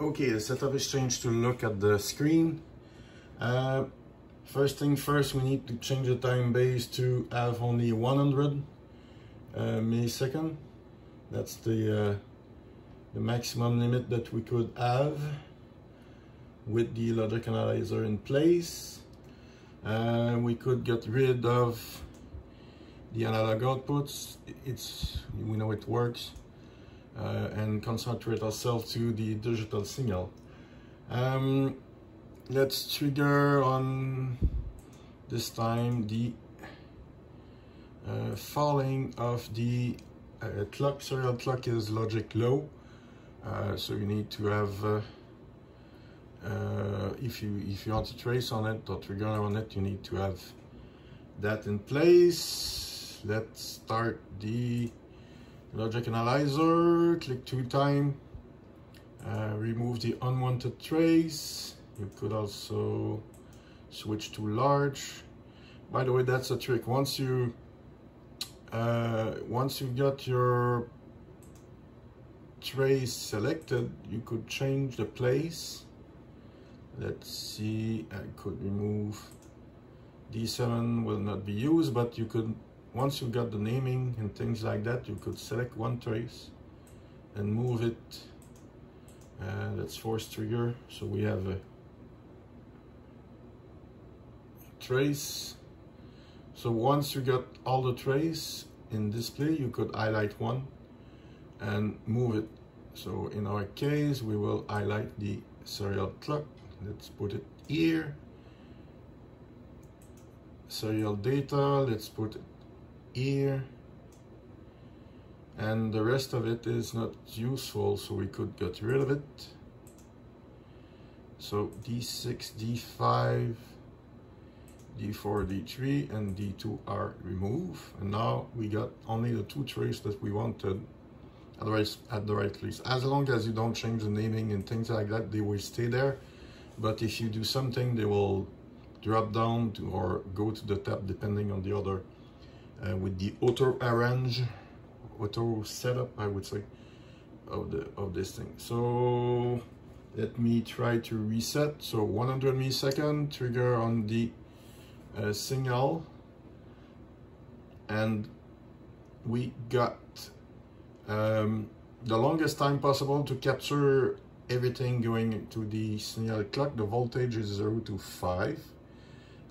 Okay, the setup is changed to look at the screen. Uh, first thing first, we need to change the time base to have only 100 uh, millisecond. That's the, uh, the maximum limit that we could have with the logic analyzer in place. Uh, we could get rid of the analog outputs. It's, we know it works uh, and concentrate ourselves to the digital signal. Um, let's trigger on this time the uh, falling of the uh, clock. Serial clock is logic low, uh, so you need to have uh, uh, if you if you want to trace on it or trigger on it, you need to have that in place. Let's start the logic analyzer, click two time, uh, remove the unwanted trace. You could also switch to large. By the way, that's a trick. Once you uh, once you got your trace selected, you could change the place. Let's see, I could remove D7 will not be used, but you could once you got the naming and things like that, you could select one trace and move it. Uh, let's force trigger. So we have a trace. So once you got all the trace in display, you could highlight one and move it. So in our case, we will highlight the serial clock. Let's put it here. Serial data, let's put it here and the rest of it is not useful so we could get rid of it. So d6 d5 d4 d3 and d2 are removed and now we got only the two trays that we wanted right at the right place. As long as you don't change the naming and things like that they will stay there but if you do something they will drop down to or go to the top depending on the other uh, with the auto arrange auto setup I would say of the of this thing. So let me try to reset. So 100 millisecond trigger on the uh, signal. And we got um, the longest time possible to capture everything going to the signal clock. The voltage is 0 to 5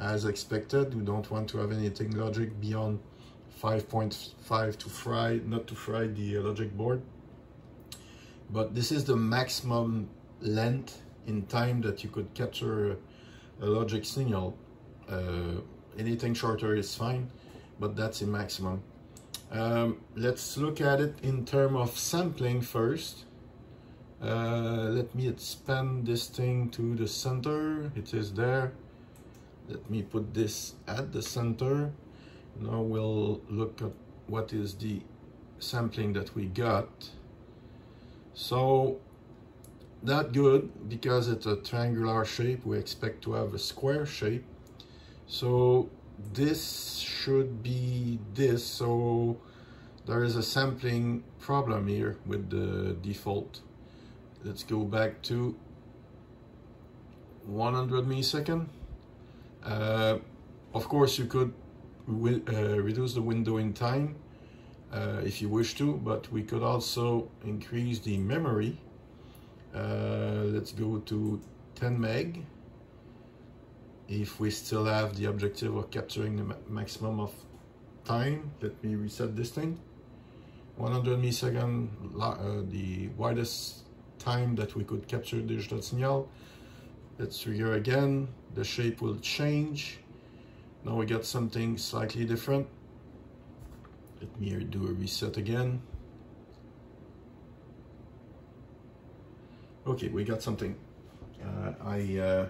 as expected we don't want to have anything logic beyond 5.5 to fry, not to fry the uh, logic board. But this is the maximum length in time that you could capture a logic signal. Uh, anything shorter is fine, but that's a maximum. Um, let's look at it in terms of sampling first. Uh, let me expand this thing to the center. It is there. Let me put this at the center. Now we'll look at what is the sampling that we got. So that good because it's a triangular shape. We expect to have a square shape. So this should be this. So there is a sampling problem here with the default. Let's go back to 100 millisecond. Uh, of course, you could uh, reduce the window in time uh, if you wish to, but we could also increase the memory. Uh, let's go to 10 meg. If we still have the objective of capturing the ma maximum of time, let me reset this thing. 100 millisecond, uh, the widest time that we could capture digital signal. Let's again. The shape will change now we got something slightly different. Let me do a reset again. Okay, we got something. Uh, I uh,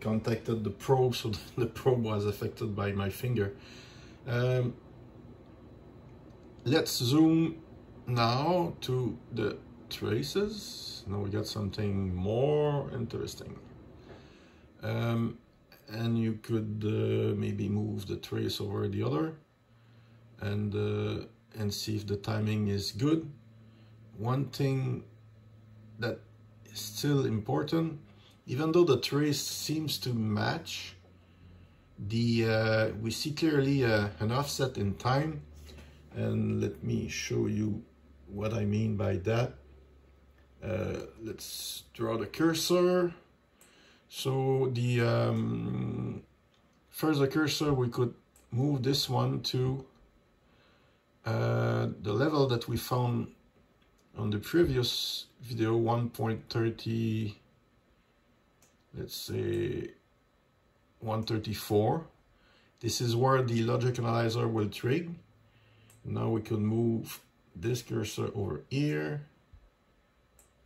contacted the probe, so the probe was affected by my finger. Um, let's zoom now to the traces. Now we got something more interesting. Um, and you could uh, maybe move the trace over the other and uh, and see if the timing is good one thing that is still important. Even though the trace seems to match, the uh, we see clearly uh, an offset in time. And let me show you what I mean by that. Uh, let's draw the cursor. So the um, first the cursor, we could move this one to uh, the level that we found on the previous video 1.30 let's say 134 this is where the logic analyzer will trig now we can move this cursor over here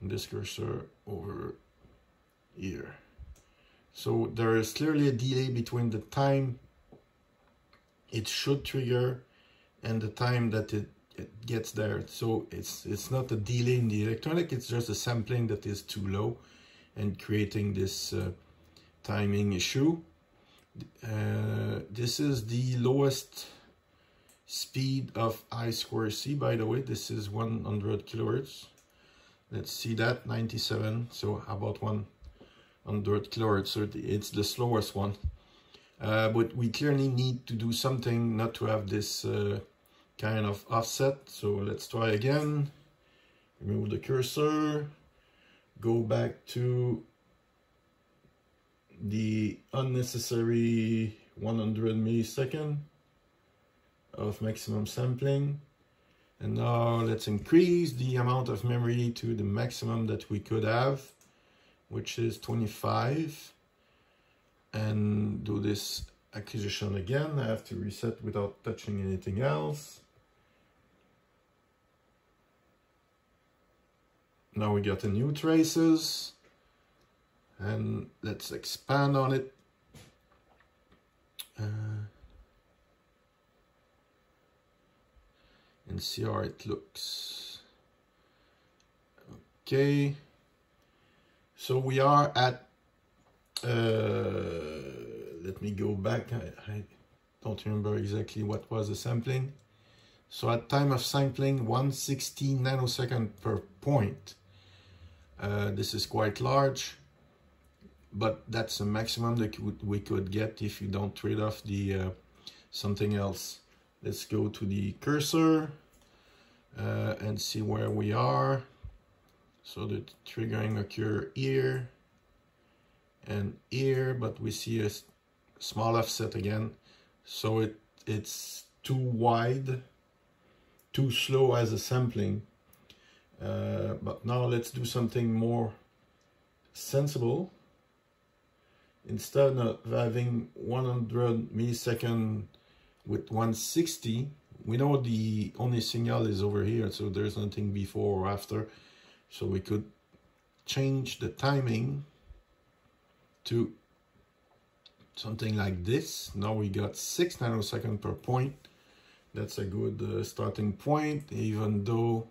and this cursor over here so there is clearly a delay between the time it should trigger and the time that it it gets there. So it's it's not a delay in the electronic, it's just a sampling that is too low and creating this uh, timing issue. Uh, this is the lowest speed of I square C, by the way. This is 100 kilohertz. Let's see that, 97. So about 100 kilohertz. So it's the slowest one. Uh, but we clearly need to do something not to have this uh, kind of offset. So let's try again. Remove the cursor. Go back to the unnecessary 100 millisecond of maximum sampling. And now let's increase the amount of memory to the maximum that we could have, which is 25. And do this acquisition again. I have to reset without touching anything else. Now we got the new traces and let's expand on it. Uh, and see how it looks. Okay, so we are at, uh, let me go back, I, I don't remember exactly what was the sampling. So at time of sampling, 160 nanosecond per point. Uh, this is quite large, but that's the maximum that we could get if you don't trade off the uh, something else. Let's go to the cursor uh, and see where we are. So the triggering occur here and here, but we see a small offset again. So it it's too wide, too slow as a sampling. Uh, but now let's do something more sensible. Instead of having 100 millisecond with 160, we know the only signal is over here, so there's nothing before or after. So we could change the timing to something like this. Now we got 6 nanosecond per point. That's a good uh, starting point, even though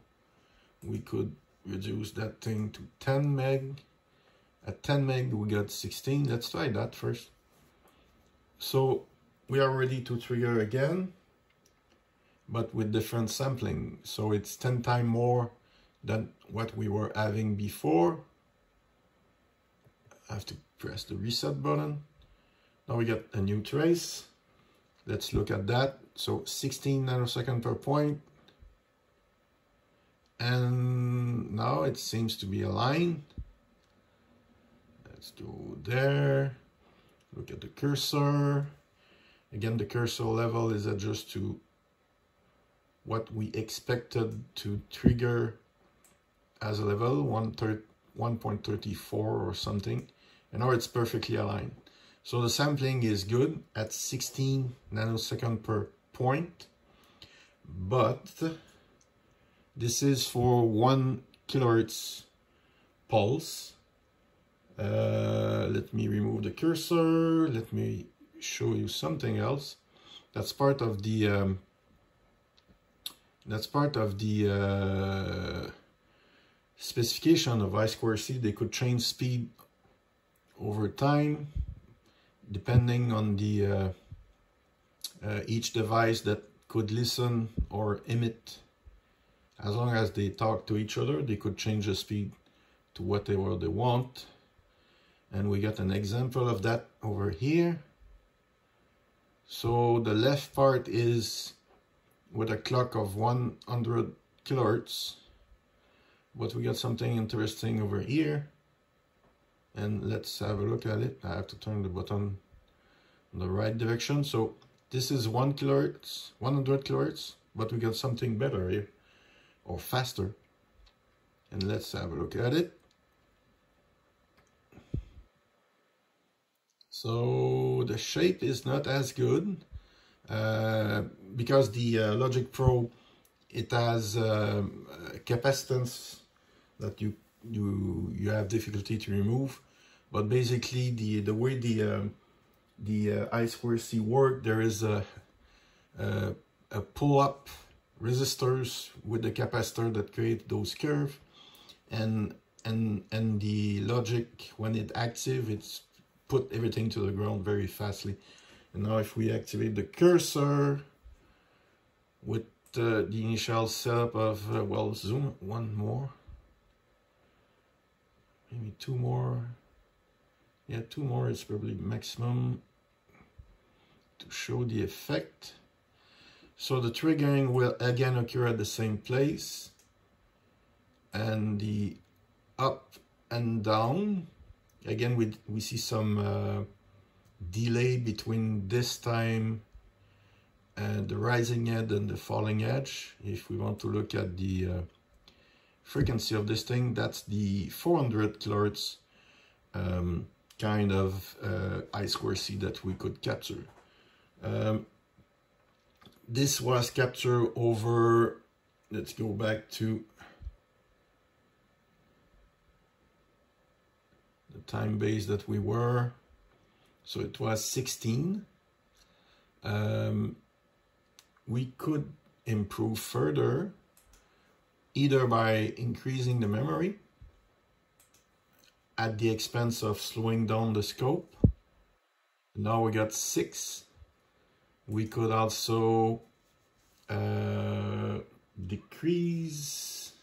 we could reduce that thing to 10 meg. At 10 meg, we got 16. Let's try that first. So we are ready to trigger again, but with different sampling. So it's 10 times more than what we were having before. I have to press the reset button. Now we get a new trace. Let's look at that. So 16 nanosecond per point. and now it seems to be aligned let's do there look at the cursor again the cursor level is adjusted to what we expected to trigger as a level 1.34 or something and now it's perfectly aligned so the sampling is good at 16 nanosecond per point but this is for one kilohertz pulse. Uh, let me remove the cursor. Let me show you something else. That's part of the um, that's part of the uh, specification of I square C. They could change speed over time depending on the uh, uh, each device that could listen or emit as long as they talk to each other, they could change the speed to whatever they want. And we got an example of that over here. So the left part is with a clock of 100 kilohertz. But we got something interesting over here. And let's have a look at it. I have to turn the button in the right direction. So this is 1 kilohertz, 100 kilohertz, but we got something better here, or faster. And let's have a look at it. So the shape is not as good uh, because the uh, logic probe, it has um, capacitance that you you you have difficulty to remove. But basically, the the way the um, the uh, I2C work, there is a a, a pull up resistors with the capacitor that create those curves, and and and the logic when it active, it's put everything to the ground very fastly. And now if we activate the cursor with uh, the initial setup of, uh, well, zoom one more, maybe two more. Yeah, two more is probably maximum to show the effect. So the triggering will again occur at the same place and the up and down again we, we see some uh, delay between this time and the rising edge and the falling edge. If we want to look at the uh, frequency of this thing, that's the 400 kilohertz um, kind of uh, I2C that we could capture. Um, this was captured over, let's go back to the time base that we were. So it was 16. Um, we could improve further either by increasing the memory at the expense of slowing down the scope. Now we got six. We could also uh, decrease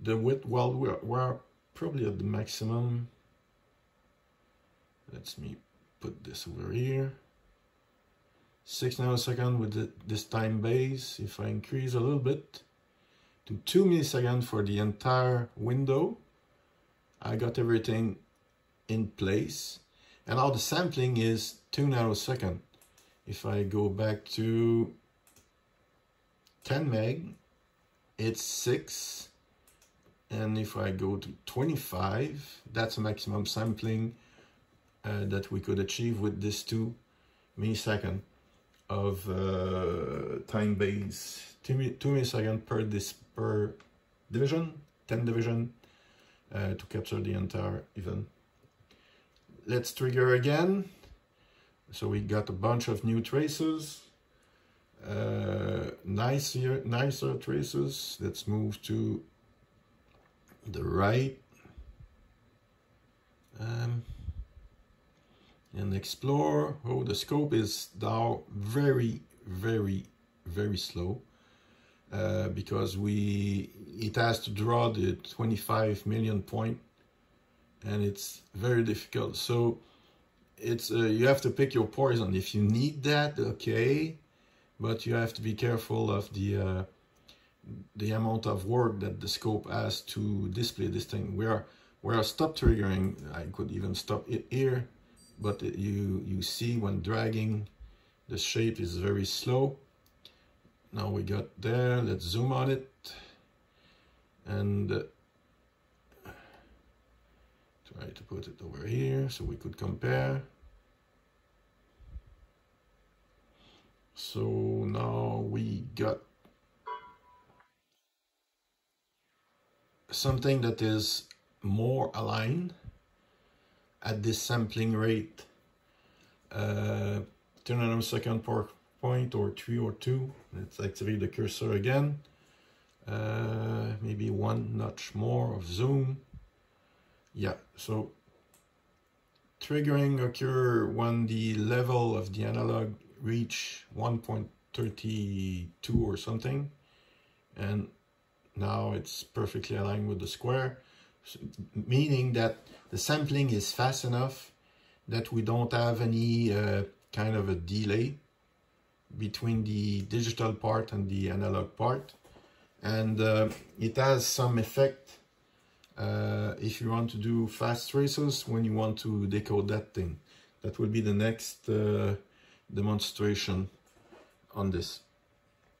the width. Well, we're, we're probably at the maximum. Let's me put this over here. 6 nanosecond with the, this time base. If I increase a little bit to 2 milliseconds for the entire window, I got everything in place. And now the sampling is 2 nanosecond. If I go back to 10 meg, it's 6. And if I go to 25, that's the maximum sampling uh, that we could achieve with this two millisecond of uh, time base, two, two millisecond per this per division, 10 division uh, to capture the entire event. Let's trigger again. So we got a bunch of new traces, uh, nicer, nicer traces. Let's move to the right. And explore. Oh, the scope is now very, very, very slow uh, because we it has to draw the 25 million point and it's very difficult. So it's uh, you have to pick your poison. If you need that, okay, but you have to be careful of the uh, the amount of work that the scope has to display this thing. We are we are stop triggering. I could even stop it here but you you see when dragging the shape is very slow. Now we got there let's zoom on it. And uh, try to put it over here so we could compare. So now we got something that is more aligned at this sampling rate uh, 10 nanosecond per point or 3 or 2 let's activate the cursor again. Uh, maybe one notch more of zoom. Yeah so triggering occur when the level of the analog reach 1.32 or something. And now it's perfectly aligned with the square meaning that the sampling is fast enough that we don't have any uh, kind of a delay between the digital part and the analog part. And uh, it has some effect uh, if you want to do fast traces when you want to decode that thing. That will be the next uh, demonstration on this